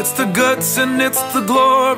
It's the guts and it's the glory.